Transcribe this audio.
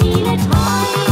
in it toy.